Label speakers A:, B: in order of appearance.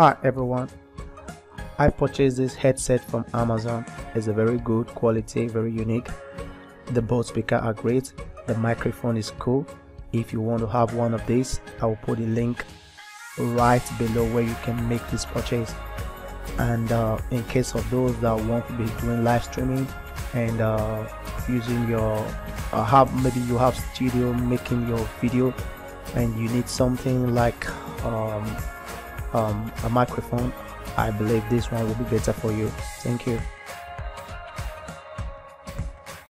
A: Hi everyone. I purchased this headset from Amazon. It's a very good quality, very unique. The both speaker are great. The microphone is cool. If you want to have one of these, I will put a link right below where you can make this purchase. And uh, in case of those that want to be doing live streaming and uh, using your uh, have maybe you have studio making your video and you need something like um, um, a microphone. I believe this one will be better for you. Thank you